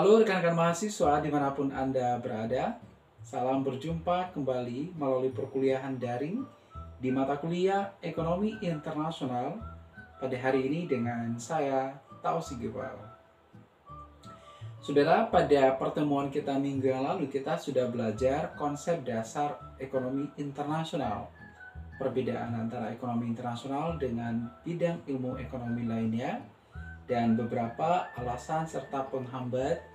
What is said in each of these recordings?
Halo rekan-rekan mahasiswa di mana pun Anda berada, salam berjumpa kembali melalui perkuliahan daring di mata kuliah Ekonomi Internasional pada hari ini dengan saya Tausi Gebal. Saudara, pada pertemuan kita minggu yang lalu kita sudah belajar konsep dasar ekonomi internasional. Perbedaan antara ekonomi internasional dengan bidang ilmu ekonomi lainnya dan beberapa alasan serta penghambat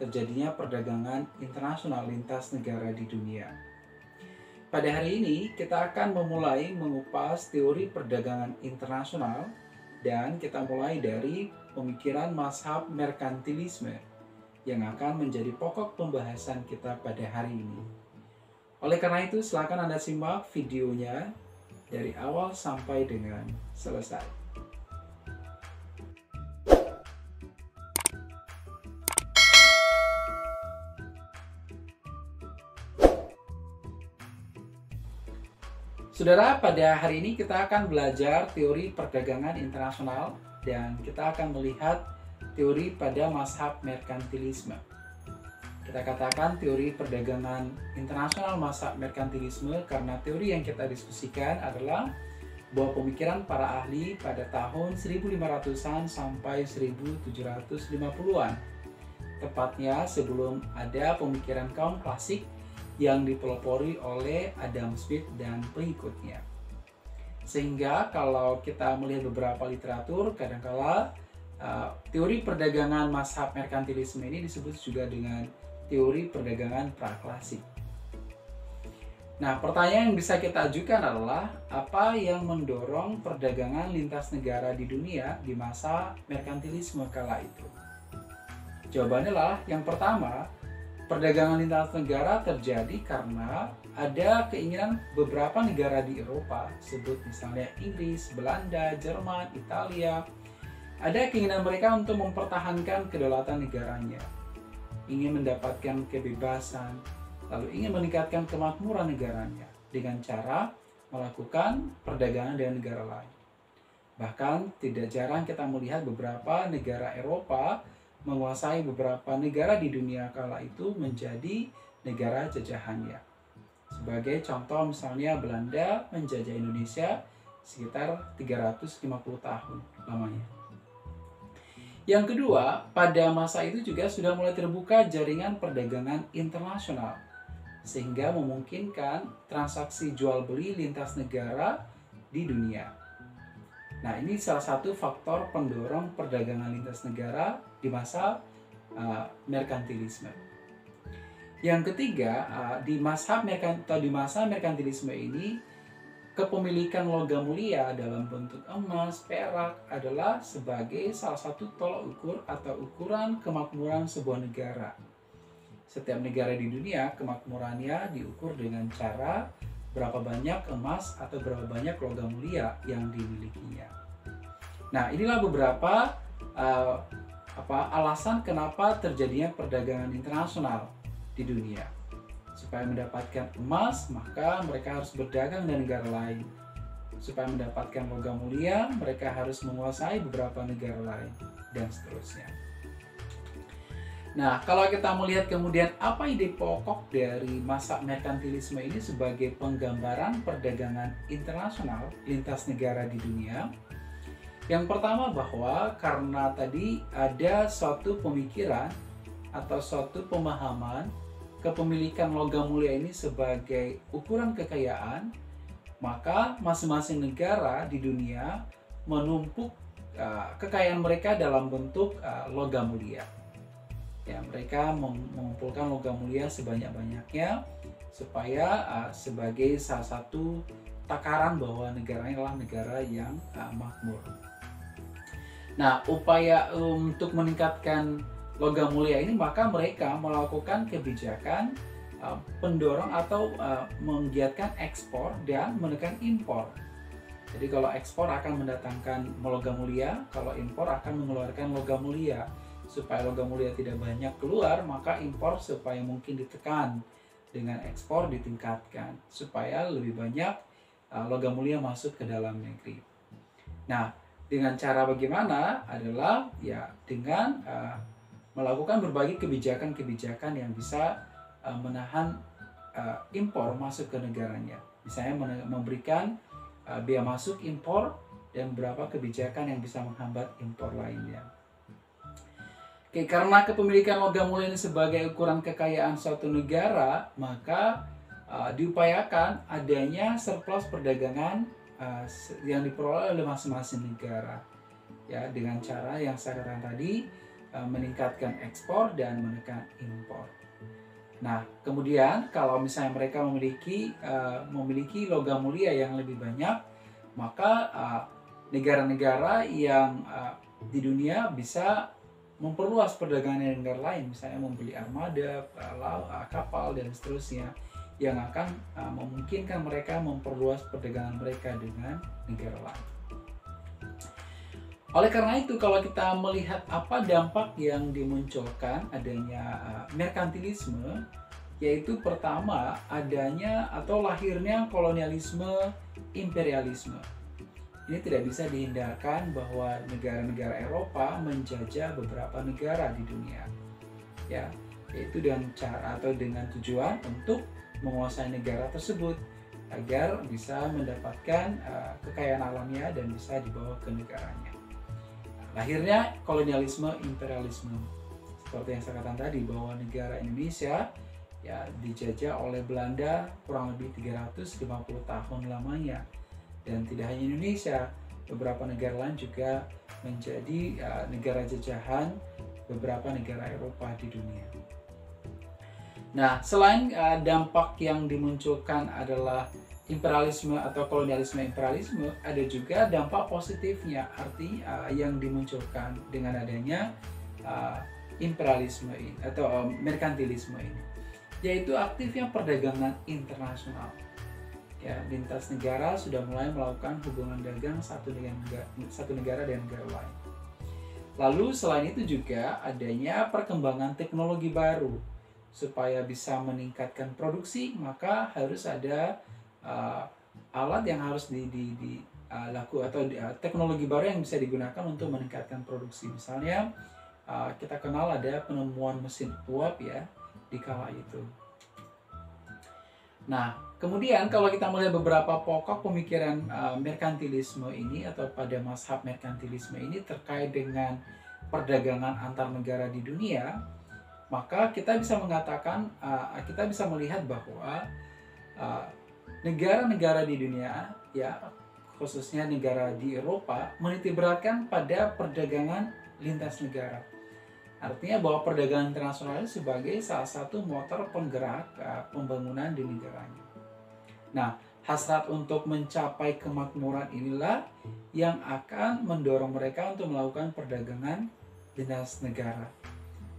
terjadinya perdagangan internasional lintas negara di dunia. Pada hari ini, kita akan memulai mengupas teori perdagangan internasional dan kita mulai dari pemikiran mazhab merkantilisme yang akan menjadi pokok pembahasan kita pada hari ini. Oleh karena itu, silakan Anda simak videonya dari awal sampai dengan selesai. Saudara, pada hari ini kita akan belajar teori perdagangan internasional dan kita akan melihat teori pada mazhab merkantilisme. Kita katakan teori perdagangan internasional mazhab merkantilisme karena teori yang kita diskusikan adalah bahwa pemikiran para ahli pada tahun 1500-an sampai 1750-an. Tepatnya sebelum ada pemikiran kaum klasik yang dipelopori oleh Adam Smith dan pengikutnya. Sehingga kalau kita melihat beberapa literatur, kadangkala uh, teori perdagangan mazhab merkantilisme ini disebut juga dengan teori perdagangan praklasik. Nah, pertanyaan yang bisa kita ajukan adalah apa yang mendorong perdagangan lintas negara di dunia di masa merkantilisme kala itu? Jawabannya adalah yang pertama, perdagangan lintas negara terjadi karena ada keinginan beberapa negara di Eropa, sebut misalnya Inggris, Belanda, Jerman, Italia, ada keinginan mereka untuk mempertahankan kedaulatan negaranya, ingin mendapatkan kebebasan, lalu ingin meningkatkan kemakmuran negaranya dengan cara melakukan perdagangan dengan negara lain. Bahkan tidak jarang kita melihat beberapa negara Eropa menguasai beberapa negara di dunia kala itu menjadi negara jajahannya. Sebagai contoh misalnya Belanda menjajah Indonesia sekitar 350 tahun lamanya. Yang kedua, pada masa itu juga sudah mulai terbuka jaringan perdagangan internasional sehingga memungkinkan transaksi jual beli lintas negara di dunia. Nah, ini salah satu faktor pendorong perdagangan lintas negara di masa uh, merkantilisme. Yang ketiga, uh, di masa merkant atau di masa merkantilisme ini kepemilikan logam mulia dalam bentuk emas, perak adalah sebagai salah satu tolak ukur atau ukuran kemakmuran sebuah negara. Setiap negara di dunia kemakmurannya diukur dengan cara berapa banyak emas atau berapa banyak logam mulia yang dimilikinya. Nah, inilah beberapa uh, apa alasan kenapa terjadinya perdagangan internasional di dunia. Supaya mendapatkan emas, maka mereka harus berdagang dengan negara lain. Supaya mendapatkan logam mulia, mereka harus menguasai beberapa negara lain dan seterusnya. Nah, kalau kita melihat kemudian apa ide pokok dari masa merkantilisme ini sebagai penggambaran perdagangan internasional lintas negara di dunia, yang pertama bahwa karena tadi ada suatu pemikiran atau suatu pemahaman kepemilikan logam mulia ini sebagai ukuran kekayaan, maka masing-masing negara di dunia menumpuk uh, kekayaan mereka dalam bentuk uh, logam mulia ya mereka mengumpulkan logam mulia sebanyak-banyaknya supaya uh, sebagai salah satu takaran bahwa negaranya adalah negara yang uh, makmur. Nah, upaya untuk meningkatkan logam mulia ini maka mereka melakukan kebijakan uh, pendorong atau uh, menggiatkan ekspor dan menekan impor. Jadi kalau ekspor akan mendatangkan logam mulia, kalau impor akan mengeluarkan logam mulia supaya logam mulia tidak banyak keluar, maka impor supaya mungkin ditekan dengan ekspor ditingkatkan supaya lebih banyak uh, logam mulia masuk ke dalam negeri. Nah, dengan cara bagaimana adalah ya dengan uh, melakukan berbagai kebijakan-kebijakan yang bisa uh, menahan uh, impor masuk ke negaranya. Misalnya memberikan uh, biaya masuk impor dan beberapa kebijakan yang bisa menghambat impor lainnya. Oke, karena kepemilikan logam mulia ini sebagai ukuran kekayaan suatu negara, maka uh, diupayakan adanya surplus perdagangan uh, yang diperoleh oleh masing-masing negara, ya dengan cara yang saya katakan tadi uh, meningkatkan ekspor dan menekan impor. Nah, kemudian kalau misalnya mereka memiliki uh, memiliki logam mulia yang lebih banyak, maka negara-negara uh, yang uh, di dunia bisa memperluas perdagangan dengan negara lain, misalnya membeli armada, kapal dan seterusnya yang akan uh, memungkinkan mereka memperluas perdagangan mereka dengan negara lain. Oleh karena itu, kalau kita melihat apa dampak yang dimunculkan adanya uh, merkantilisme, yaitu pertama adanya atau lahirnya kolonialisme imperialisme ini tidak bisa dihindarkan bahwa negara-negara Eropa menjajah beberapa negara di dunia. Ya, yaitu dengan cara atau dengan tujuan untuk menguasai negara tersebut agar bisa mendapatkan uh, kekayaan alamnya dan bisa dibawa ke negaranya. Lahirnya kolonialisme imperialisme. Seperti yang saya katakan tadi bahwa negara Indonesia ya dijajah oleh Belanda kurang lebih 350 tahun lamanya dan tidak hanya Indonesia, beberapa negara lain juga menjadi uh, negara jajahan beberapa negara Eropa di dunia. Nah, selain uh, dampak yang dimunculkan adalah imperialisme atau kolonialisme imperialisme, ada juga dampak positifnya, arti uh, yang dimunculkan dengan adanya uh, imperialisme ini atau uh, merkantilisme ini, yaitu aktifnya perdagangan internasional ya lintas negara sudah mulai melakukan hubungan dagang satu dengan negara, satu negara dengan negara lain. Lalu selain itu juga adanya perkembangan teknologi baru supaya bisa meningkatkan produksi maka harus ada uh, alat yang harus di, di, di uh, laku atau uh, teknologi baru yang bisa digunakan untuk meningkatkan produksi. Misalnya uh, kita kenal ada penemuan mesin uap ya di kala itu. Nah, kemudian kalau kita melihat beberapa pokok pemikiran uh, merkantilisme ini atau pada mashab merkantilisme ini terkait dengan perdagangan antar negara di dunia, maka kita bisa mengatakan uh, kita bisa melihat bahwa uh, negara-negara di dunia ya khususnya negara di Eropa menitiberatkan pada perdagangan lintas negara Artinya bahwa perdagangan internasional sebagai salah satu motor penggerak uh, pembangunan di negaranya. Nah, hasrat untuk mencapai kemakmuran inilah yang akan mendorong mereka untuk melakukan perdagangan dinas negara.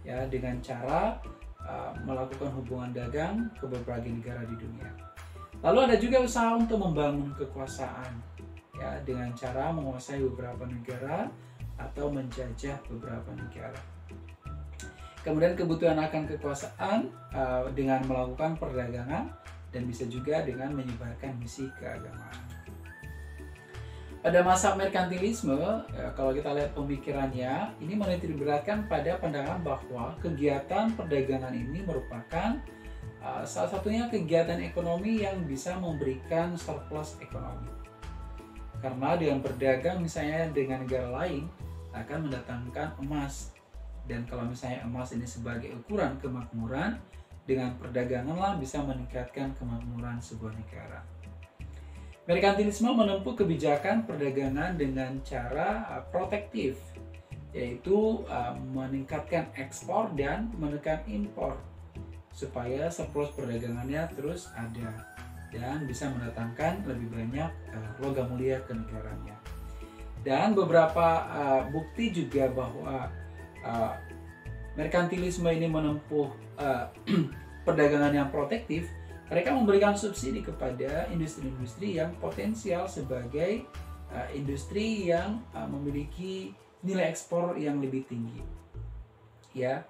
Ya, dengan cara uh, melakukan hubungan dagang ke berbagai negara di dunia. Lalu ada juga usaha untuk membangun kekuasaan ya dengan cara menguasai beberapa negara atau menjajah beberapa negara. Kemudian kebutuhan akan kekuasaan uh, dengan melakukan perdagangan dan bisa juga dengan menyebarkan misi keagamaan. Pada masa merkantilisme, ya, kalau kita lihat pemikirannya, ini menitik beratkan pada pandangan bahwa kegiatan perdagangan ini merupakan uh, salah satunya kegiatan ekonomi yang bisa memberikan surplus ekonomi. Karena dengan berdagang misalnya dengan negara lain akan mendatangkan emas dan kalau misalnya emas ini sebagai ukuran kemakmuran, dengan perdaganganlah bisa meningkatkan kemakmuran sebuah negara. Merkantilisme menempuh kebijakan perdagangan dengan cara uh, protektif, yaitu uh, meningkatkan ekspor dan menekan impor supaya surplus perdagangannya terus ada dan bisa mendatangkan lebih banyak uh, logam mulia ke negaranya. Dan beberapa bukti juga bahwa uh, merkantilisme ini menempuh uh, perdagangan yang protektif, mereka memberikan subsidi kepada industri-industri yang potensial sebagai uh, industri yang uh, memiliki nilai ekspor yang lebih tinggi. Ya,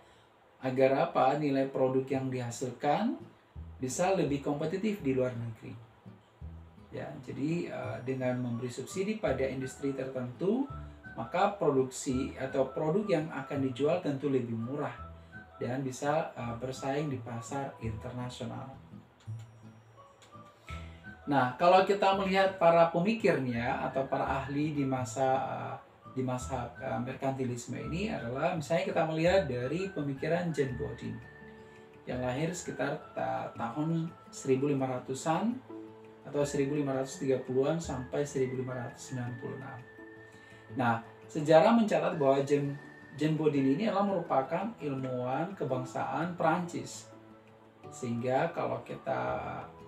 agar apa? Nilai produk yang dihasilkan bisa lebih kompetitif di luar negeri. Ya, jadi uh, dengan memberi subsidi pada industri tertentu, maka produksi atau produk yang akan dijual tentu lebih murah dan bisa uh, bersaing di pasar internasional. Nah, kalau kita melihat para pemikirnya atau para ahli di masa uh, di masa uh, merkantilisme ini adalah misalnya kita melihat dari pemikiran Jane Bodin yang lahir sekitar ta tahun 1500-an atau 1530-an sampai 1596. Nah, sejarah mencatat bahwa Jane, Jane Bodin ini adalah merupakan ilmuwan kebangsaan Prancis. Sehingga kalau kita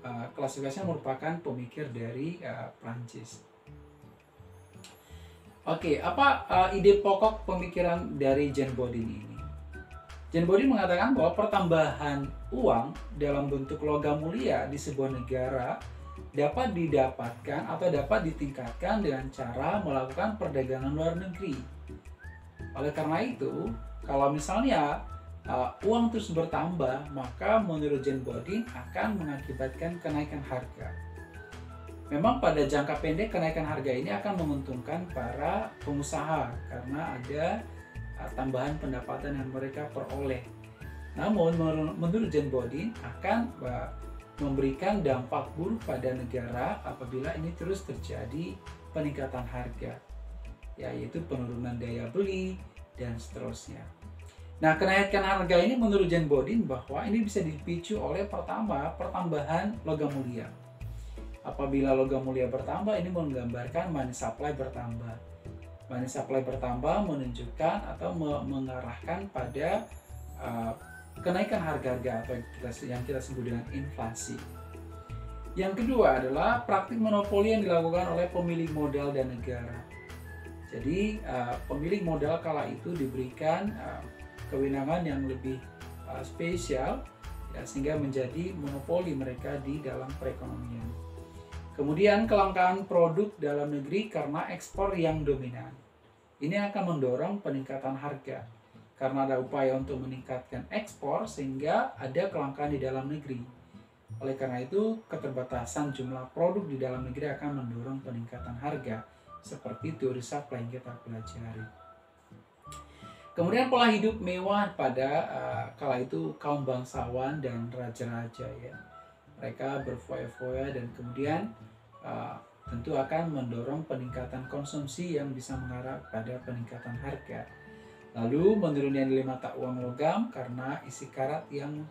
uh, klasifikasinya merupakan pemikir dari uh, Prancis. Oke, okay, apa uh, ide pokok pemikiran dari Jane Bodin ini? Jane Bodin mengatakan bahwa pertambahan uang dalam bentuk logam mulia di sebuah negara dapat didapatkan atau dapat ditingkatkan dengan cara melakukan perdagangan luar negeri. Oleh karena itu, kalau misalnya uh, uang terus bertambah, maka menurut Jane Bodin akan mengakibatkan kenaikan harga. Memang pada jangka pendek kenaikan harga ini akan menguntungkan para pengusaha karena ada uh, tambahan pendapatan yang mereka peroleh. Namun menurut Jane Bodin akan uh, memberikan dampak buruk pada negara apabila ini terus terjadi peningkatan harga, yaitu penurunan daya beli dan seterusnya. Nah, kenaikan harga ini menurut Jan Bodin bahwa ini bisa dipicu oleh pertama pertambahan logam mulia. Apabila logam mulia bertambah, ini menggambarkan money supply bertambah. Money supply bertambah menunjukkan atau mengarahkan pada uh, kenaikan harga-harga atau yang kita sebut dengan inflasi. Yang kedua adalah praktik monopoli yang dilakukan oleh pemilik modal dan negara. Jadi uh, pemilik modal kala itu diberikan uh, kewenangan yang lebih uh, spesial ya, sehingga menjadi monopoli mereka di dalam perekonomian. Kemudian kelangkaan produk dalam negeri karena ekspor yang dominan. Ini akan mendorong peningkatan harga karena ada upaya untuk meningkatkan ekspor sehingga ada kelangkaan di dalam negeri. Oleh karena itu, keterbatasan jumlah produk di dalam negeri akan mendorong peningkatan harga seperti teori supply yang kita pelajari. Kemudian pola hidup mewah pada uh, kala itu kaum bangsawan dan raja-raja ya. Mereka berfoya-foya dan kemudian uh, tentu akan mendorong peningkatan konsumsi yang bisa mengarah pada peningkatan harga. Lalu menurunnya nilai mata uang logam karena isi karat yang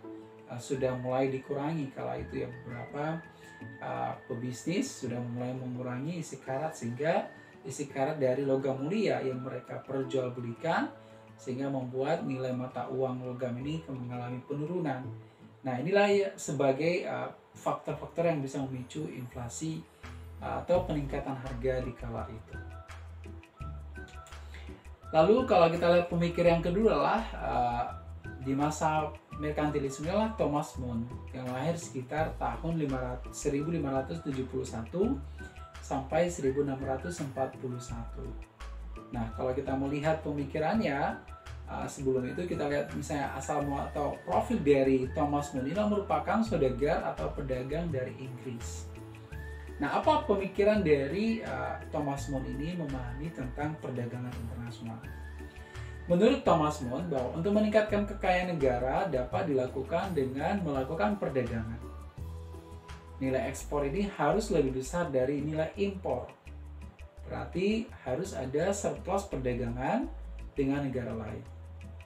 uh, sudah mulai dikurangi kala itu ya beberapa uh, pebisnis sudah mulai mengurangi isi karat sehingga isi karat dari logam mulia yang mereka perjualbelikan sehingga membuat nilai mata uang logam ini mengalami penurunan. Nah, inilah ya sebagai uh, faktor-faktor uh, yang bisa memicu inflasi uh, atau peningkatan harga di kala itu. Lalu kalau kita lihat pemikir yang kedua lah uh, di masa merkantilisme lah Thomas More yang lahir sekitar tahun 500, 1571 sampai 1641. Nah, kalau kita melihat pemikirannya, uh, sebelum itu kita lihat misalnya asal atau profil dari Thomas More ini merupakan saudagar atau pedagang dari Inggris. Nah, apa pemikiran dari uh, Thomas More ini memahami tentang perdagangan internasional? Menurut Thomas More, bahwa untuk meningkatkan kekayaan negara dapat dilakukan dengan melakukan perdagangan. Nilai ekspor ini harus lebih besar dari nilai impor Berarti harus ada surplus perdagangan dengan negara lain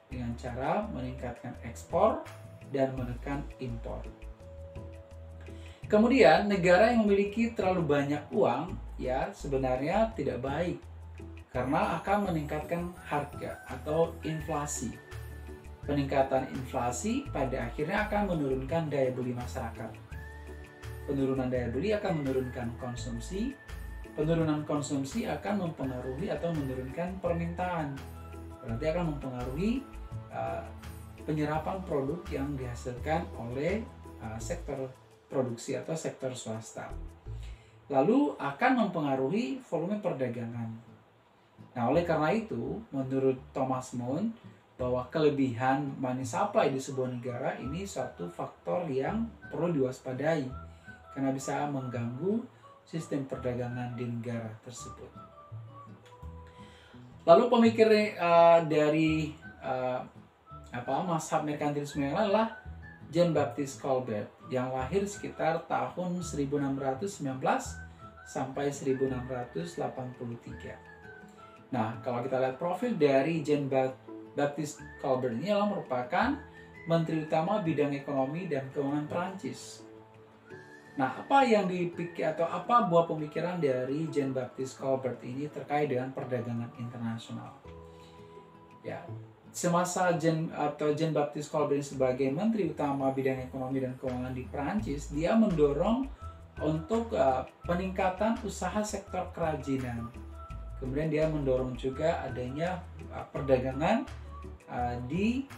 dengan cara meningkatkan ekspor dan menekan impor. Kemudian negara yang memiliki terlalu banyak uang ya sebenarnya tidak baik karena akan meningkatkan harga atau inflasi. Peningkatan inflasi pada akhirnya akan menurunkan daya beli masyarakat. Penurunan daya beli akan menurunkan konsumsi penurunan konsumsi akan mempengaruhi atau menurunkan permintaan. Berarti akan mempengaruhi uh, penyerapan produk yang dihasilkan oleh uh, sektor produksi atau sektor swasta. Lalu akan mempengaruhi volume perdagangan. Nah, oleh karena itu, menurut Thomas Moon, bahwa kelebihan money supply di sebuah negara ini satu faktor yang perlu diwaspadai karena bisa mengganggu sistem perdagangan di negara tersebut. Lalu pemikir uh, dari uh, apa Mazhab merkantilisme yang lain adalah Jean Baptiste Colbert yang lahir sekitar tahun 1619 sampai 1683. Nah, kalau kita lihat profil dari Jean Baptiste Colbert ini adalah merupakan Menteri Utama Bidang Ekonomi dan Keuangan Perancis. Nah, apa yang dipikir atau apa buah pemikiran dari Jean Baptiste Colbert ini terkait dengan perdagangan internasional? Ya, semasa Jean atau Jean Baptiste Colbert sebagai Menteri Utama Bidang Ekonomi dan Keuangan di Perancis, dia mendorong untuk uh, peningkatan usaha sektor kerajinan. Kemudian dia mendorong juga adanya uh, perdagangan uh, di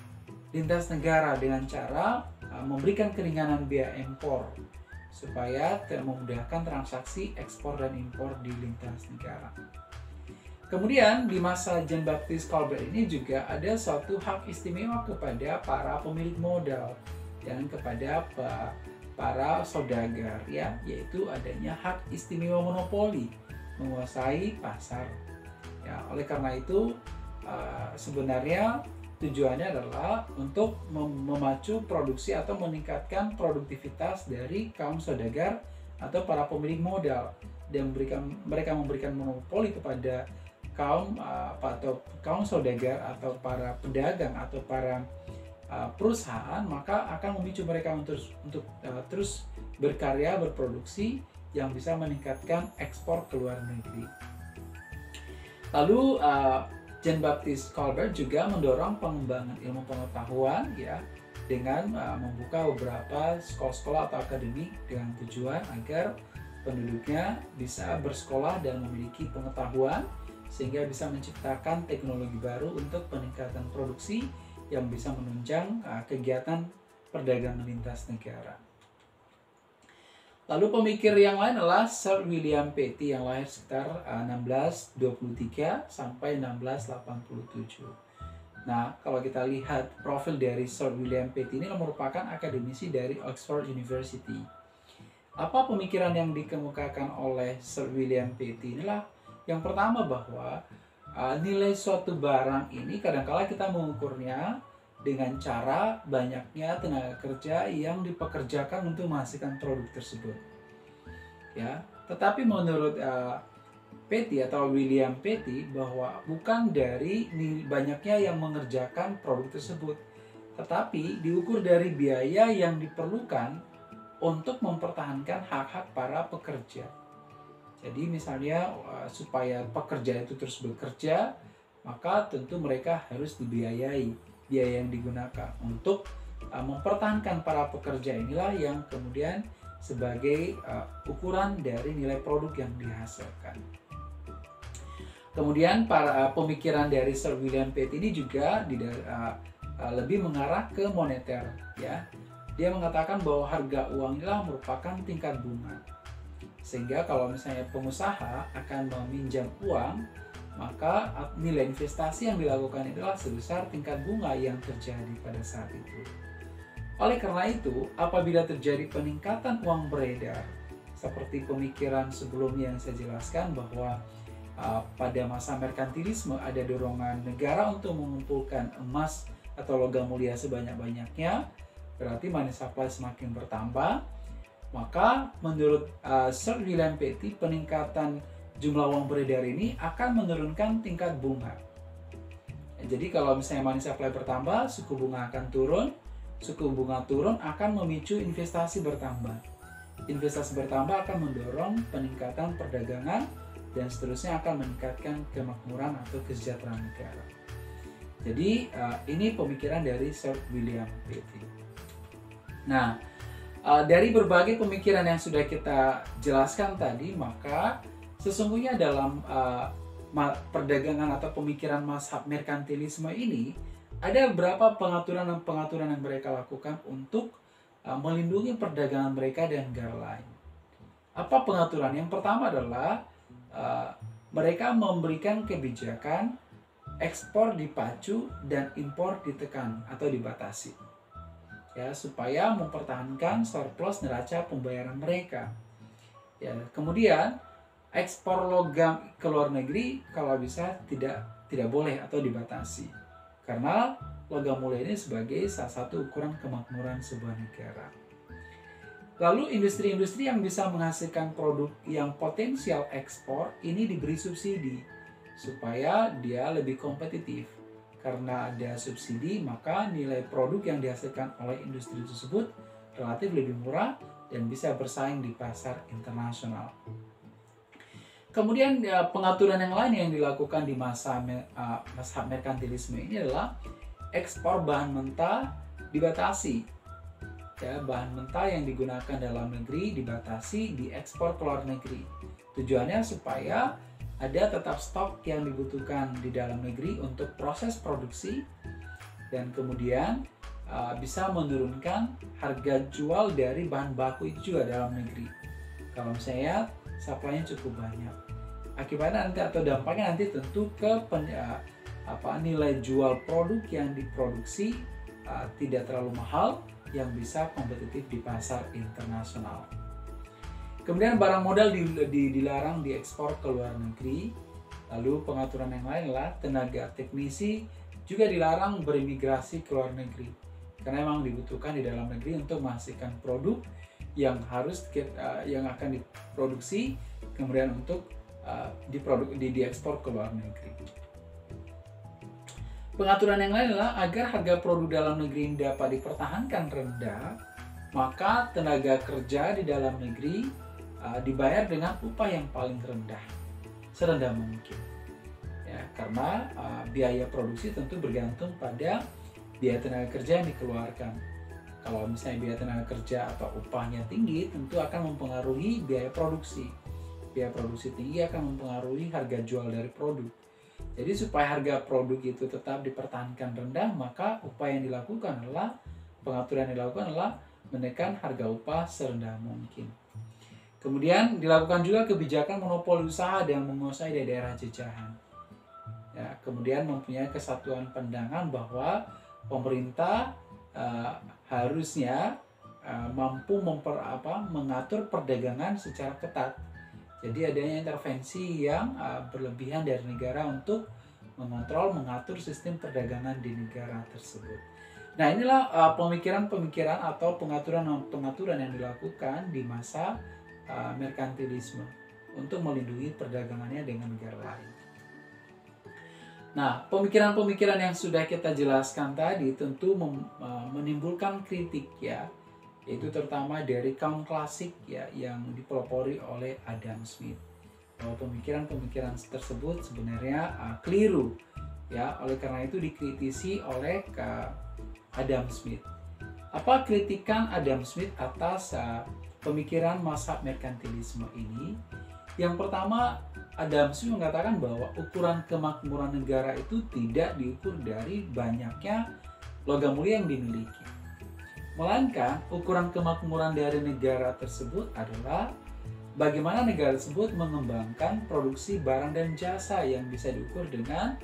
lintas negara dengan cara uh, memberikan keringanan biaya impor supaya memudahkan transaksi ekspor dan impor di lintas negara. Kemudian di masa Jean Baptiste Colbert ini juga ada suatu hak istimewa kepada para pemilik modal dan kepada para saudagar ya, yaitu adanya hak istimewa monopoli menguasai pasar. Ya, oleh karena itu uh, sebenarnya tujuannya adalah untuk memacu produksi atau meningkatkan produktivitas dari kaum saudagar atau para pemilik modal dan mereka memberikan monopoli kepada kaum uh, atau kaum saudagar atau para pedagang atau para uh, perusahaan maka akan memicu mereka untuk untuk uh, terus berkarya berproduksi yang bisa meningkatkan ekspor ke luar negeri. Lalu uh, Jean Baptiste Colbert juga mendorong pengembangan ilmu pengetahuan ya dengan uh, membuka beberapa sekolah-sekolah atau akademi dengan tujuan agar penduduknya bisa bersekolah dan memiliki pengetahuan sehingga bisa menciptakan teknologi baru untuk peningkatan produksi yang bisa menunjang uh, kegiatan perdagangan lintas negara. Lalu pemikir yang lain adalah Sir William Petty yang lahir sekitar 1623 sampai 1687. Nah, kalau kita lihat profil dari Sir William Petty ini merupakan akademisi dari Oxford University. Apa pemikiran yang dikemukakan oleh Sir William Petty inilah yang pertama bahwa uh, nilai suatu barang ini kadangkala kita mengukurnya dengan cara banyaknya tenaga kerja yang dipekerjakan untuk menghasilkan produk tersebut. Ya, tetapi menurut uh, Petty atau William Petty bahwa bukan dari banyaknya yang mengerjakan produk tersebut, tetapi diukur dari biaya yang diperlukan untuk mempertahankan hak-hak para pekerja. Jadi misalnya uh, supaya pekerja itu terus bekerja, maka tentu mereka harus dibiayai biaya yang digunakan untuk uh, mempertahankan para pekerja inilah yang kemudian sebagai uh, ukuran dari nilai produk yang dihasilkan. Kemudian para pemikiran dari Sir William Pitt ini juga lebih mengarah ke moneter ya. Dia mengatakan bahwa harga uang inilah merupakan tingkat bunga. Sehingga kalau misalnya pengusaha akan meminjam uang maka nilai investasi yang dilakukan adalah sebesar tingkat bunga yang terjadi pada saat itu. Oleh karena itu, apabila terjadi peningkatan uang beredar, seperti pemikiran sebelumnya yang saya jelaskan bahwa uh, pada masa merkantilisme ada dorongan negara untuk mengumpulkan emas atau logam mulia sebanyak-banyaknya, berarti money supply semakin bertambah. Maka menurut uh, Sir William Petty, peningkatan jumlah uang beredar ini akan menurunkan tingkat bunga. Jadi kalau misalnya money supply bertambah, suku bunga akan turun. Suku bunga turun akan memicu investasi bertambah. Investasi bertambah akan mendorong peningkatan perdagangan dan seterusnya akan meningkatkan kemakmuran atau kesejahteraan negara. Jadi uh, ini pemikiran dari Sir William Petty. Nah, uh, dari berbagai pemikiran yang sudah kita jelaskan tadi, maka Sesungguhnya dalam uh, perdagangan atau pemikiran mazhab merkantilisme ini ada beberapa pengaturan-pengaturan yang mereka lakukan untuk uh, melindungi perdagangan mereka dan negara lain. Apa pengaturan? Yang pertama adalah uh, mereka memberikan kebijakan ekspor dipacu dan impor ditekan atau dibatasi. Ya, supaya mempertahankan surplus neraca pembayaran mereka. Ya, kemudian ekspor logam ke luar negeri kalau bisa tidak tidak boleh atau dibatasi. Karena logam mulia ini sebagai salah satu ukuran kemakmuran sebuah negara. Lalu industri-industri yang bisa menghasilkan produk yang potensial ekspor ini diberi subsidi supaya dia lebih kompetitif. Karena ada subsidi, maka nilai produk yang dihasilkan oleh industri tersebut relatif lebih murah dan bisa bersaing di pasar internasional. Kemudian ya, pengaturan yang lain yang dilakukan di masa masa merkantilisme ini adalah ekspor bahan mentah dibatasi ya bahan mentah yang digunakan dalam negeri dibatasi diekspor ke luar negeri. Tujuannya supaya ada tetap stok yang dibutuhkan di dalam negeri untuk proses produksi dan kemudian uh, bisa menurunkan harga jual dari bahan baku itu juga dalam negeri. Kalau misalnya supply-nya cukup banyak. Akibatnya nanti atau dampaknya nanti tentu ke pen, uh, apa nilai jual produk yang diproduksi uh, tidak terlalu mahal yang bisa kompetitif di pasar internasional. Kemudian barang modal di, di, dilarang diekspor ke luar negeri. Lalu pengaturan yang lain adalah tenaga teknisi juga dilarang berimigrasi ke luar negeri karena memang dibutuhkan di dalam negeri untuk menghasilkan produk yang harus uh, yang akan diproduksi kemudian untuk uh, diproduk di diekspor ke luar negeri. Pengaturan yang lain adalah agar harga produk dalam negeri dapat dipertahankan rendah, maka tenaga kerja di dalam negeri uh, dibayar dengan upah yang paling rendah, serendah mungkin. Ya, karena uh, biaya produksi tentu bergantung pada biaya tenaga kerja yang dikeluarkan. Kalau misalnya biaya tenaga kerja atau upahnya tinggi, tentu akan mempengaruhi biaya produksi. Biaya produksi tinggi akan mempengaruhi harga jual dari produk jadi supaya harga produk itu tetap dipertahankan rendah, maka upaya yang dilakukan adalah pengaturan yang dilakukan adalah menekan harga upah serendah mungkin. Kemudian dilakukan juga kebijakan monopoli usaha yang menguasai daerah jajahan. Ya, kemudian mempunyai kesatuan pandangan bahwa pemerintah uh, harusnya uh, mampu memper, apa, mengatur perdagangan secara ketat jadi adanya intervensi yang uh, berlebihan dari negara untuk mengontrol, mengatur sistem perdagangan di negara tersebut. Nah inilah pemikiran-pemikiran atau pengaturan-pengaturan yang dilakukan di masa uh, merkantilisme untuk melindungi perdagangannya dengan negara lain. Nah, pemikiran-pemikiran yang sudah kita jelaskan tadi tentu uh, menimbulkan kritik ya yaitu terutama dari kaum klasik ya yang dipelopori oleh Adam Smith bahwa pemikiran-pemikiran tersebut sebenarnya uh, keliru ya oleh karena itu dikritisi oleh Adam Smith apa kritikan Adam Smith atas uh, pemikiran masa merkantilisme ini yang pertama Adam Smith mengatakan bahwa ukuran kemakmuran negara itu tidak diukur dari banyaknya logam mulia yang dimiliki Melainkan ukuran kemakmuran dari negara tersebut adalah bagaimana negara tersebut mengembangkan produksi barang dan jasa yang bisa diukur dengan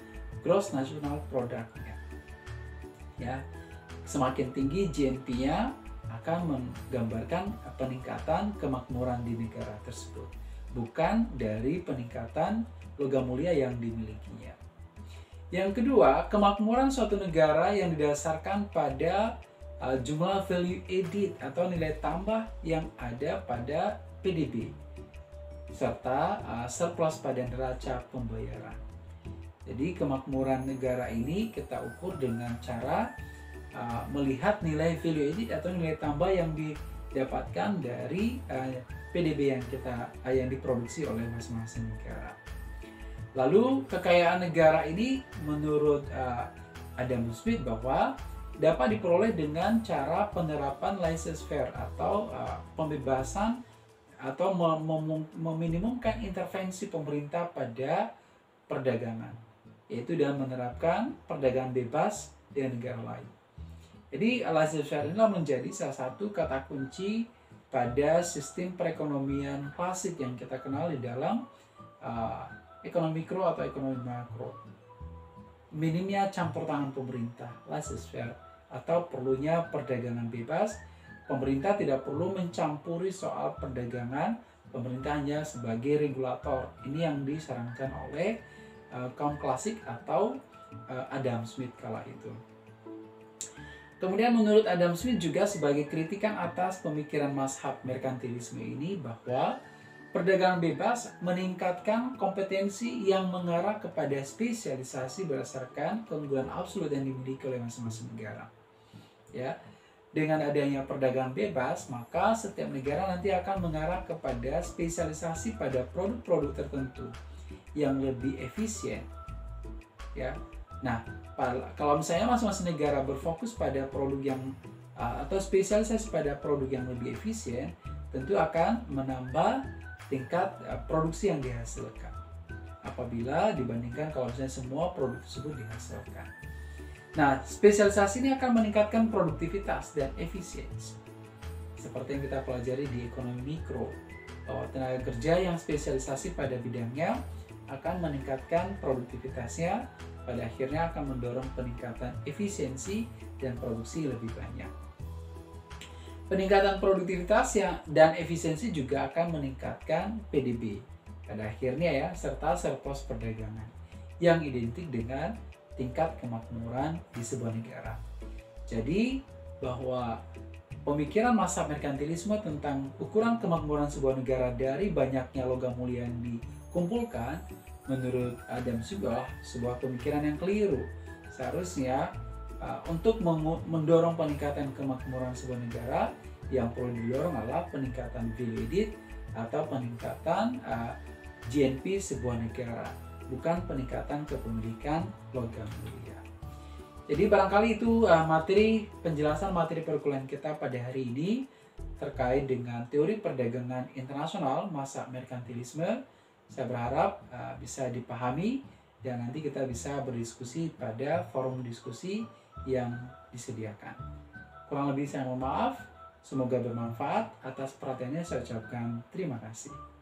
gross national productnya. Ya, semakin tinggi GNP-nya akan menggambarkan peningkatan kemakmuran di negara tersebut, bukan dari peningkatan logam mulia yang dimilikinya. Yang kedua, kemakmuran suatu negara yang didasarkan pada uh, jumlah value added atau nilai tambah yang ada pada PDB serta uh, surplus pada neraca pembayaran. Jadi kemakmuran negara ini kita ukur dengan cara uh, melihat nilai value added atau nilai tambah yang didapatkan dari uh, PDB yang kita uh, yang diproduksi oleh masing-masing negara. Lalu kekayaan negara ini menurut uh, Adam Smith bahwa dapat diperoleh dengan cara penerapan laissez-faire atau uh, pembebasan atau mem meminimumkan intervensi pemerintah pada perdagangan yaitu dengan menerapkan perdagangan bebas dengan negara lain. Jadi laissez-faire inilah menjadi salah satu kata kunci pada sistem perekonomian klasik yang kita kenal di dalam uh, ekonomi mikro atau ekonomi makro. Minimnya campur tangan pemerintah, laissez-faire atau perlunya perdagangan bebas. Pemerintah tidak perlu mencampuri soal perdagangan, pemerintah hanya sebagai regulator. Ini yang disarankan oleh uh, kaum klasik atau uh, Adam Smith kala itu. Kemudian menurut Adam Smith juga sebagai kritikan atas pemikiran mazhab merkantilisme ini bahwa perdagangan bebas meningkatkan kompetensi yang mengarah kepada spesialisasi berdasarkan keunggulan absolut yang dimiliki oleh masing-masing negara. Ya, dengan adanya perdagangan bebas, maka setiap negara nanti akan mengarah kepada spesialisasi pada produk-produk tertentu yang lebih efisien. Ya. Nah, kalau misalnya masing-masing negara berfokus pada produk yang uh, atau spesialisasi pada produk yang lebih efisien, tentu akan menambah tingkat uh, produksi yang dihasilkan. Apabila dibandingkan kalau misalnya semua produk tersebut dihasilkan. Nah, spesialisasi ini akan meningkatkan produktivitas dan efisiensi. Seperti yang kita pelajari di ekonomi mikro, bahwa tenaga kerja yang spesialisasi pada bidangnya akan meningkatkan produktivitasnya pada akhirnya akan mendorong peningkatan efisiensi dan produksi lebih banyak. Peningkatan produktivitas yang dan efisiensi juga akan meningkatkan PDB pada akhirnya ya serta surplus perdagangan yang identik dengan tingkat kemakmuran di sebuah negara. Jadi bahwa pemikiran masa merkantilisme tentang ukuran kemakmuran sebuah negara dari banyaknya logam mulia yang dikumpulkan menurut Adam juga sebuah pemikiran yang keliru. Seharusnya uh, untuk mendorong peningkatan kemakmuran sebuah negara yang perlu didorong adalah peningkatan added atau peningkatan uh, GNP sebuah negara, bukan peningkatan kepemilikan logam mulia. Jadi barangkali itu uh, materi penjelasan materi perkuliahan kita pada hari ini terkait dengan teori perdagangan internasional masa merkantilisme saya berharap uh, bisa dipahami dan nanti kita bisa berdiskusi pada forum diskusi yang disediakan. Kurang lebih saya mohon maaf. Semoga bermanfaat. Atas perhatiannya saya ucapkan terima kasih.